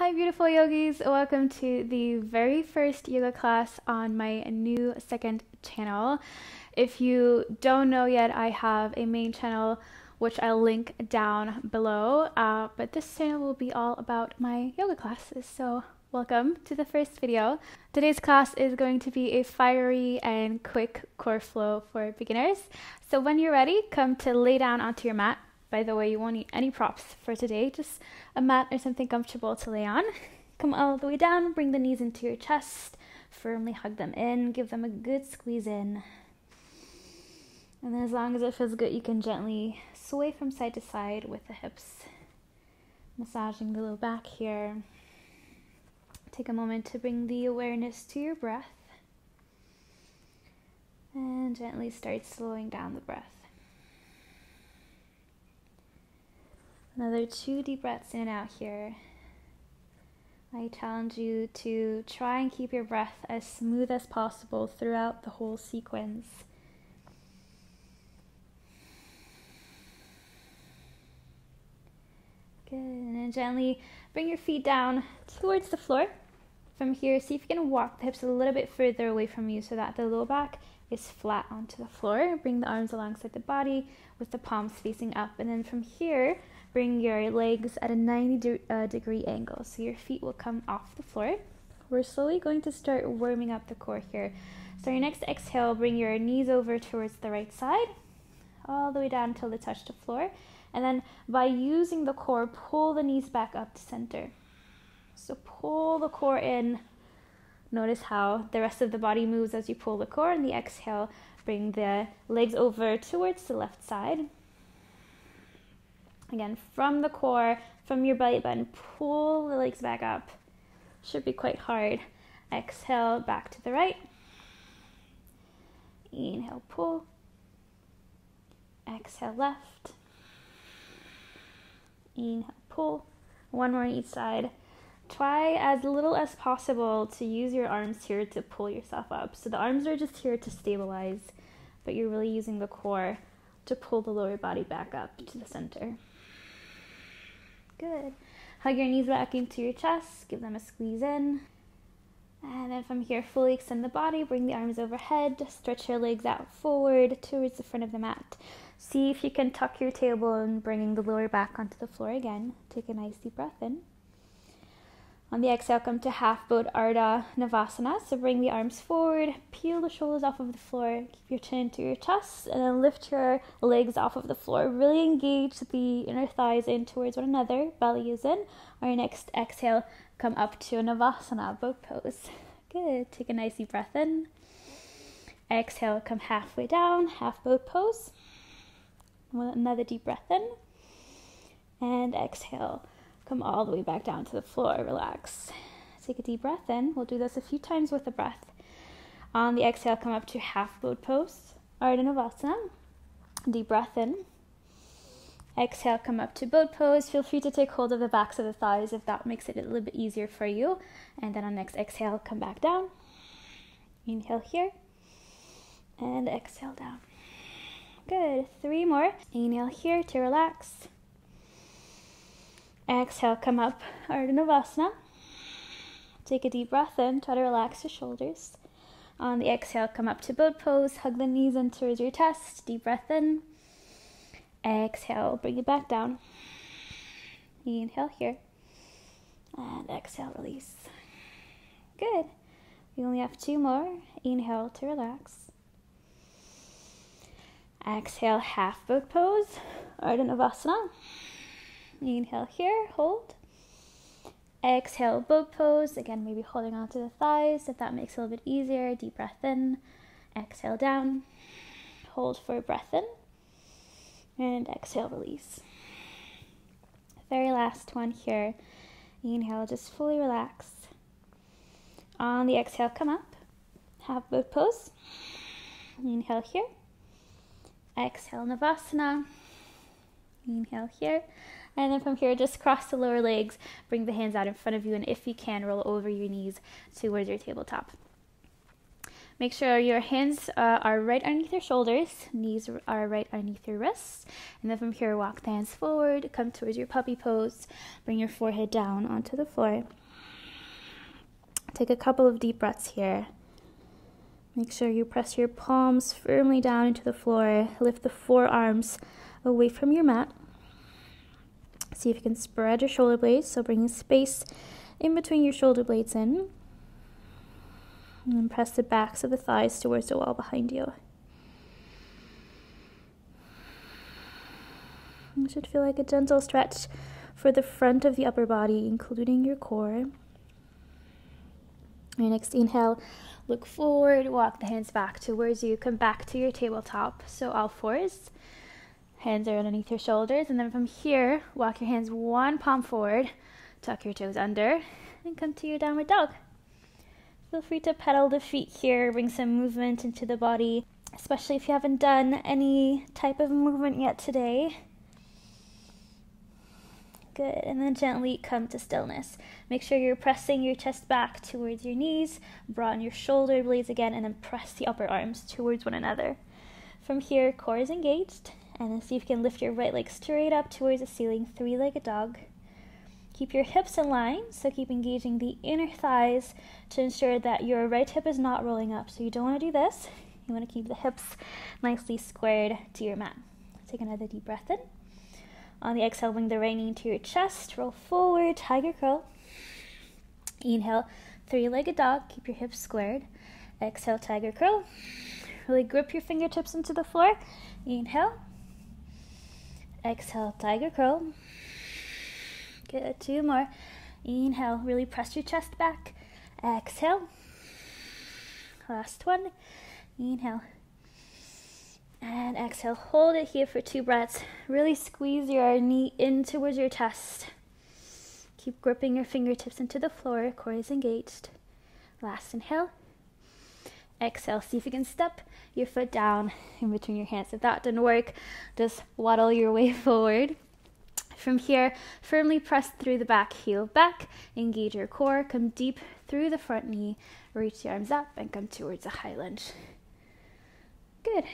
Hi, beautiful yogis. Welcome to the very first yoga class on my new second channel. If you don't know yet, I have a main channel which I'll link down below. Uh, but this channel will be all about my yoga classes. So, welcome to the first video. Today's class is going to be a fiery and quick core flow for beginners. So, when you're ready, come to lay down onto your mat by the way, you won't need any props for today, just a mat or something comfortable to lay on. Come all the way down, bring the knees into your chest, firmly hug them in, give them a good squeeze in. And then, as long as it feels good, you can gently sway from side to side with the hips, massaging the low back here. Take a moment to bring the awareness to your breath and gently start slowing down the breath. Another two deep breaths in and out here. I challenge you to try and keep your breath as smooth as possible throughout the whole sequence. Good. And then gently bring your feet down towards the floor. From here, see if you can walk the hips a little bit further away from you so that the low back is flat onto the floor. Bring the arms alongside the body with the palms facing up. And then from here, Bring your legs at a 90 de- uh, degree angle so your feet will come off the floor. We're slowly going to start warming up the core here. So, your next exhale, bring your knees over towards the right side, all the way down until they touch the floor. And then, by using the core, pull the knees back up to center. So, pull the core in. Notice how the rest of the body moves as you pull the core. And the exhale, bring the legs over towards the left side. Again, from the core, from your belly button, pull the legs back up. Should be quite hard. Exhale, back to the right. Inhale, pull. Exhale, left. Inhale, pull. One more on each side. Try as little as possible to use your arms here to pull yourself up. So the arms are just here to stabilize, but you're really using the core to pull the lower body back up to the center. Good. Hug your knees back into your chest, give them a squeeze in. And then from here, fully extend the body, bring the arms overhead, stretch your legs out forward towards the front of the mat. See if you can tuck your tailbone, bringing the lower back onto the floor again. Take a nice deep breath in. On the exhale, come to half boat Ardha Navasana. So bring the arms forward, peel the shoulders off of the floor, keep your chin to your chest, and then lift your legs off of the floor. Really engage the inner thighs in towards one another, belly is in. On your next exhale, come up to a Navasana, boat pose. Good. Take a nice deep breath in. Exhale, come halfway down, half boat pose. Another deep breath in. And exhale Come all the way back down to the floor. Relax. Take a deep breath in. We'll do this a few times with the breath. On the exhale, come up to half boat pose, Ardha Navasana. Deep breath in. Exhale, come up to boat pose. Feel free to take hold of the backs of the thighs if that makes it a little bit easier for you. And then on next exhale, come back down. Inhale here. And exhale down. Good. Three more. Inhale here to relax. Exhale, come up, Ardha Navasana. Take a deep breath in, try to relax your shoulders. On the exhale, come up to boat pose, hug the knees in towards your chest, deep breath in. Exhale, bring it back down. Inhale here. And exhale, release. Good. We only have two more. Inhale to relax. Exhale, half boat pose, Ardha Navasana. Inhale here, hold. Exhale, boat pose. Again, maybe holding onto the thighs if that makes it a little bit easier. Deep breath in. Exhale down. Hold for a breath in. And exhale, release. Very last one here. Inhale, just fully relax. On the exhale, come up. Half boat pose. Inhale here. Exhale, Navasana. Inhale here. And then from here, just cross the lower legs, bring the hands out in front of you, and if you can, roll over your knees towards your tabletop. Make sure your hands uh, are right underneath your shoulders, knees are right underneath your wrists. And then from here, walk the hands forward, come towards your puppy pose, bring your forehead down onto the floor. Take a couple of deep breaths here. Make sure you press your palms firmly down into the floor. Lift the forearms away from your mat. See if you can spread your shoulder blades, so bringing space in between your shoulder blades in. And then press the backs of the thighs towards the wall behind you. It should feel like a gentle stretch for the front of the upper body, including your core. Your next inhale, look forward, walk the hands back towards you, come back to your tabletop. So all fours, hands are underneath your shoulders, and then from here, walk your hands one palm forward, tuck your toes under, and come to your downward dog. Feel free to pedal the feet here, bring some movement into the body, especially if you haven't done any type of movement yet today. Good. And then gently come to stillness. Make sure you're pressing your chest back towards your knees, broaden your shoulder blades again, and then press the upper arms towards one another. From here, core is engaged, and then see if you can lift your right leg straight up towards the ceiling, three legged dog. Keep your hips in line, so keep engaging the inner thighs to ensure that your right hip is not rolling up. So you don't want to do this. You want to keep the hips nicely squared to your mat. Take another deep breath in. On the exhale, bring the right knee to your chest. Roll forward, tiger curl. Inhale, three-legged dog. Keep your hips squared. Exhale, tiger curl. Really grip your fingertips into the floor. Inhale. Exhale, tiger curl. Good. Two more. Inhale. Really press your chest back. Exhale. Last one. Inhale. And exhale. Hold it here for two breaths. Really squeeze your knee in towards your chest. Keep gripping your fingertips into the floor. Core is engaged. Last inhale. Exhale. See if you can step your foot down in between your hands. If that didn't work, just waddle your way forward. From here, firmly press through the back heel back, engage your core, come deep through the front knee, reach the arms up, and come towards a high lunge. Good.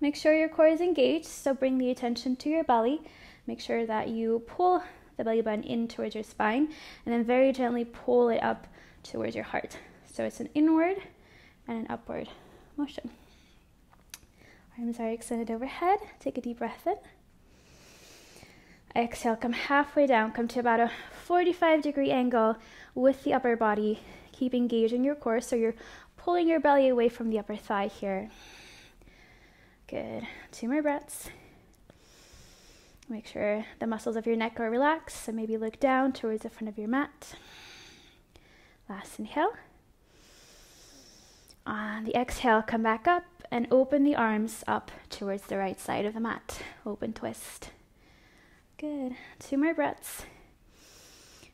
Make sure your core is engaged, so bring the attention to your belly. Make sure that you pull the belly button in towards your spine, and then very gently pull it up towards your heart. So it's an inward and an upward motion. Arms are extended overhead. Take a deep breath in. Exhale, come halfway down, come to about a 45 degree angle with the upper body. Keep engaging your core so you're pulling your belly away from the upper thigh here. Good. Two more breaths. Make sure the muscles of your neck are relaxed, so maybe look down towards the front of your mat. Last inhale. On the exhale, come back up and open the arms up towards the right side of the mat. Open twist. Good. Two more breaths.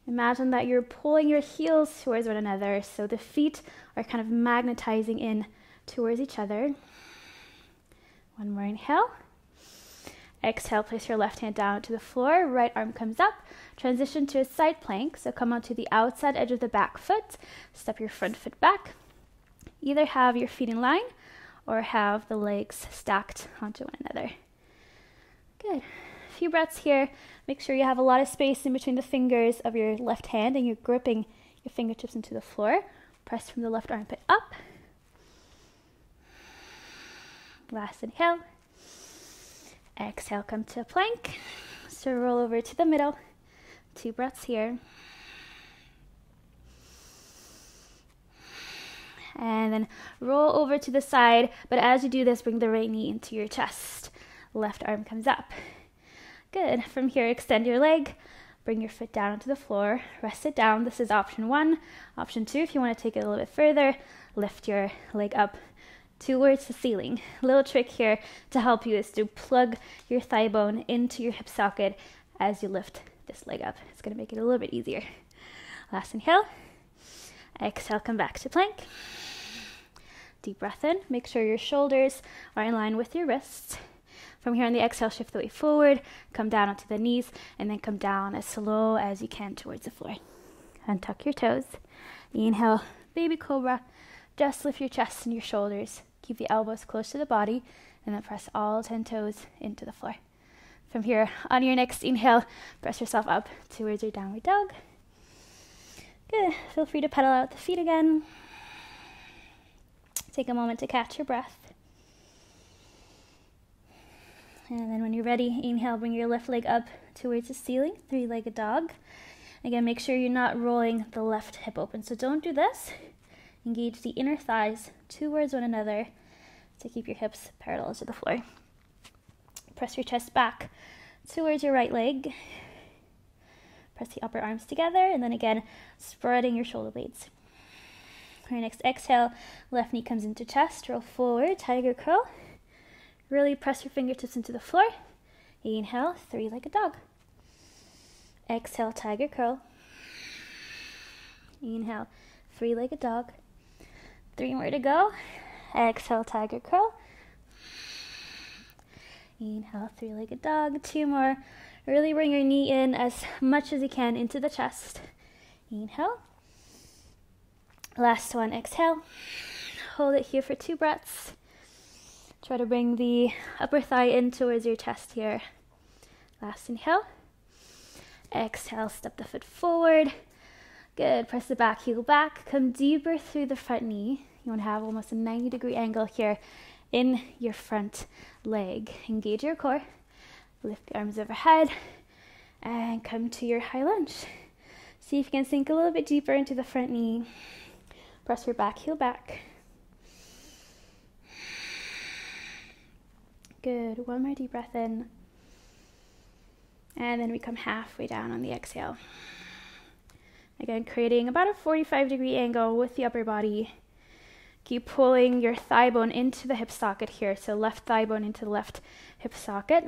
Imagine that you're pulling your heels towards one another so the feet are kind of magnetizing in towards each other. One more inhale. Exhale, place your left hand down to the floor, right arm comes up. Transition to a side plank, so come onto the outside edge of the back foot, step your front foot back. Either have your feet in line or have the legs stacked onto one another. Good A few breaths here. Make sure you have a lot of space in between the fingers of your left hand and you're gripping your fingertips into the floor. Press from the left armpit up. Last inhale. Exhale, come to a plank. So roll over to the middle. Two breaths here. And then roll over to the side. But as you do this, bring the right knee into your chest. Left arm comes up. Good. From here, extend your leg. Bring your foot down to the floor. Rest it down. This is option one. Option two, if you want to take it a little bit further, lift your leg up towards the ceiling. Little trick here to help you is to plug your thigh bone into your hip socket as you lift this leg up. It's going to make it a little bit easier. Last inhale. Exhale, come back to plank. Deep breath in. Make sure your shoulders are in line with your wrists. From here on the exhale, shift the weight forward, come down onto the knees, and then come down as slow as you can towards the floor. And tuck your toes. Inhale, baby cobra. Just lift your chest and your shoulders. Keep the elbows close to the body and then press all 10 toes into the floor. From here, on your next inhale, press yourself up towards your downward dog. Good. Feel free to pedal out the feet again. Take a moment to catch your breath. And then when you're ready, inhale, bring your left leg up towards the ceiling, three legged dog. Again, make sure you're not rolling the left hip open. So don't do this. Engage the inner thighs towards one another to keep your hips parallel to the floor. Press your chest back towards your right leg. Press the upper arms together, and then again, spreading your shoulder blades. Your next exhale, left knee comes into chest, roll forward, tiger curl. Really press your fingertips into the floor. Inhale, three legged dog. Exhale, tiger curl. Inhale, three legged dog. Three more to go. Exhale, tiger curl. Inhale, three legged dog. Two more. Really bring your knee in as much as you can into the chest. Inhale. Last one, exhale. Hold it here for two breaths. Try to bring the upper thigh in towards your chest here. Last inhale. Exhale, step the foot forward. Good. Press the back heel back. Come deeper through the front knee. You want to have almost a 90 degree angle here in your front leg. Engage your core. Lift the arms overhead and come to your high lunge. See if you can sink a little bit deeper into the front knee. Press your back heel back. Good. One more deep breath in. And then we come halfway down on the exhale. Again, creating about a 45 degree angle with the upper body. Keep pulling your thigh bone into the hip socket here. So left thigh bone into the left hip socket.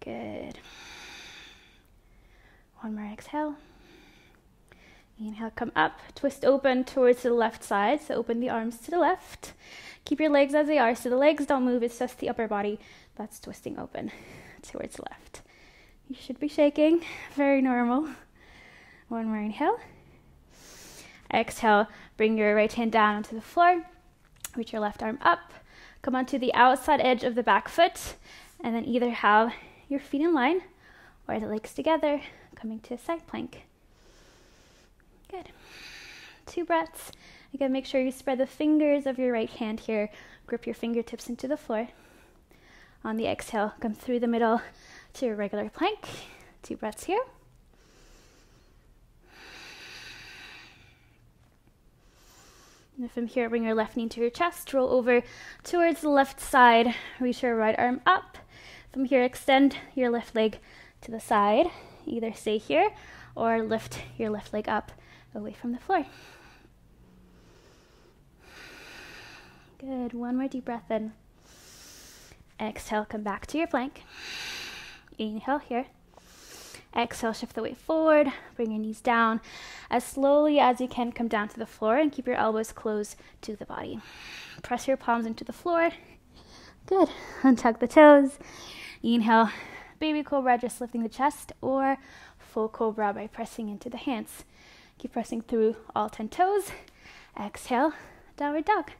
Good. One more exhale. Inhale, come up, twist open towards the left side. So open the arms to the left. Keep your legs as they are. So the legs don't move, it's just the upper body that's twisting open towards the left. You should be shaking. Very normal. One more inhale. Exhale, bring your right hand down onto the floor. Reach your left arm up. Come onto the outside edge of the back foot. And then either have your feet in line or the legs together, coming to a side plank. Good. Two breaths. Again, make sure you spread the fingers of your right hand here. Grip your fingertips into the floor. On the exhale, come through the middle to a regular plank. Two breaths here. And from here, bring your left knee to your chest, roll over towards the left side, reach your right arm up. From here, extend your left leg to the side. Either stay here or lift your left leg up away from the floor. Good. One more deep breath in. Exhale, come back to your plank. Inhale here. Exhale, shift the weight forward. Bring your knees down. As slowly as you can, come down to the floor and keep your elbows close to the body. Press your palms into the floor. Good. Untuck the toes. Inhale, baby cobra, just lifting the chest, or full cobra by pressing into the hands. Keep pressing through all 10 toes. Exhale, downward dog.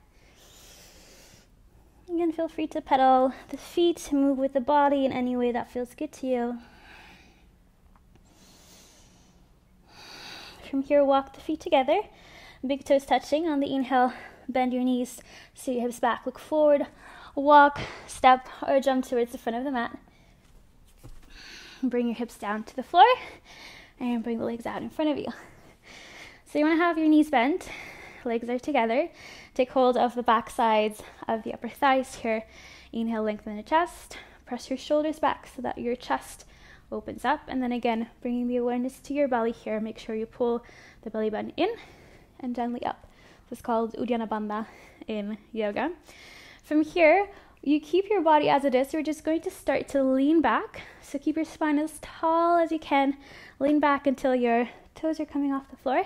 Again, feel free to pedal the feet, move with the body in any way that feels good to you. From here, walk the feet together. Big toes touching on the inhale. Bend your knees, see your hips back, look forward. Walk, step, or jump towards the front of the mat. Bring your hips down to the floor and bring the legs out in front of you. So you want to have your knees bent, legs are together. Take hold of the back sides of the upper thighs here. Inhale, lengthen the chest. Press your shoulders back so that your chest opens up. And then again, bringing the awareness to your belly here. Make sure you pull the belly button in and gently up. This is called Uddiyana Bandha in yoga. From here, you keep your body as it is. You're just going to start to lean back. So keep your spine as tall as you can. Lean back until your toes are coming off the floor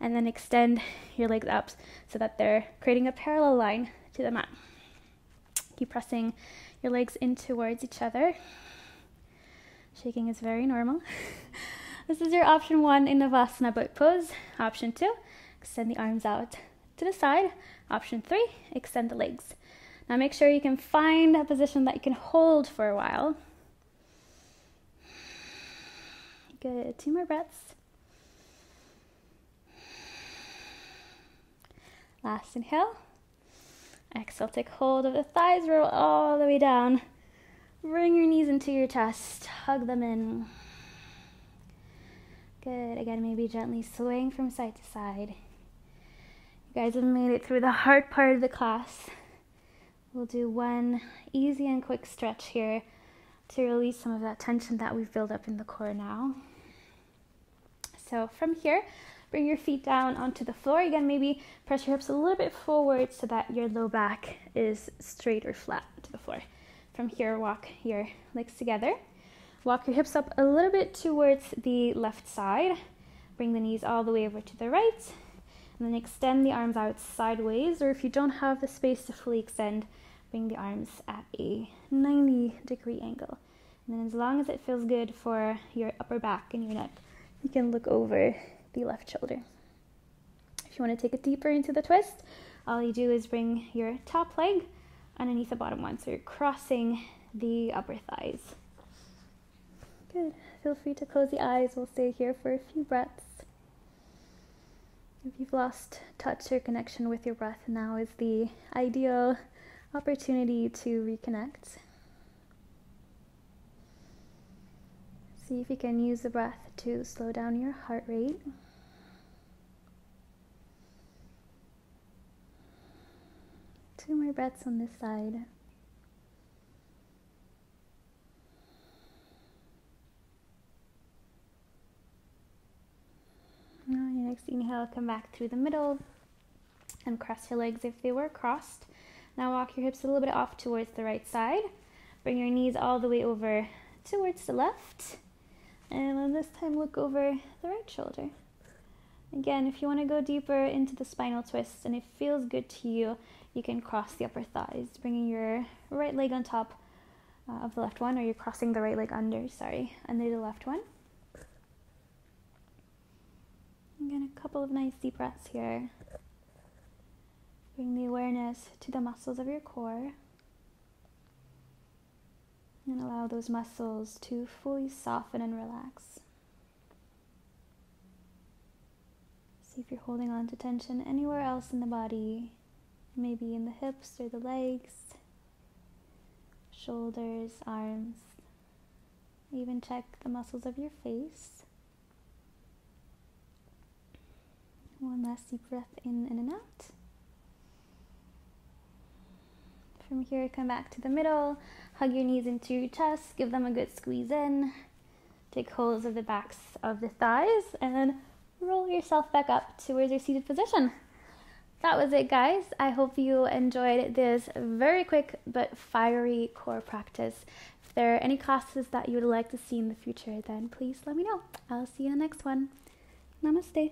and then extend your legs up so that they're creating a parallel line to the mat. Keep pressing your legs in towards each other. Shaking is very normal. this is your option one in Navasana boat pose. Option two, extend the arms out to the side. Option three, extend the legs. Now make sure you can find a position that you can hold for a while. Good, two more breaths. Last inhale. Exhale, take hold of the thighs, roll all the way down. Bring your knees into your chest, hug them in. Good. Again, maybe gently swaying from side to side. You guys have made it through the hard part of the class. We'll do one easy and quick stretch here to release some of that tension that we've built up in the core now. So from here, bring your feet down onto the floor. Again, maybe press your hips a little bit forward so that your low back is straight or flat to the floor. From here, walk your legs together. Walk your hips up a little bit towards the left side. Bring the knees all the way over to the right. And then extend the arms out sideways, or if you don't have the space to fully extend, bring the arms at a 90 degree angle. And then, as long as it feels good for your upper back and your neck, you can look over the left shoulder. If you want to take it deeper into the twist, all you do is bring your top leg underneath the bottom one. So you're crossing the upper thighs. Good. Feel free to close the eyes. We'll stay here for a few breaths. If you've lost touch or connection with your breath, now is the ideal opportunity to reconnect. See if you can use the breath to slow down your heart rate. Two more breaths on this side. Now, your next come back through the middle and cross your legs if they were crossed. Now, walk your hips a little bit off towards the right side. Bring your knees all the way over towards the left. And then this time, look over the right shoulder. Again, if you want to go deeper into the spinal twist and it feels good to you, you can cross the upper thighs, bringing your right leg on top uh, of the left one, or you're crossing the right leg under, sorry, under the left one. Again, a couple of nice deep breaths here. Bring the awareness to the muscles of your core. And allow those muscles to fully soften and relax. See if you're holding on to tension anywhere else in the body maybe in the hips or the legs, shoulders, arms. Even check the muscles of your face. One last deep breath in and out. From here, come back to the middle. Hug your knees into your chest. Give them a good squeeze in. Take holds of the backs of the thighs and then roll yourself back up towards your seated position that was it, guys. I hope you enjoyed this very quick but fiery core practice. If there are any classes that you would like to see in the future, then please let me know. I'll see you in the next one. Namaste.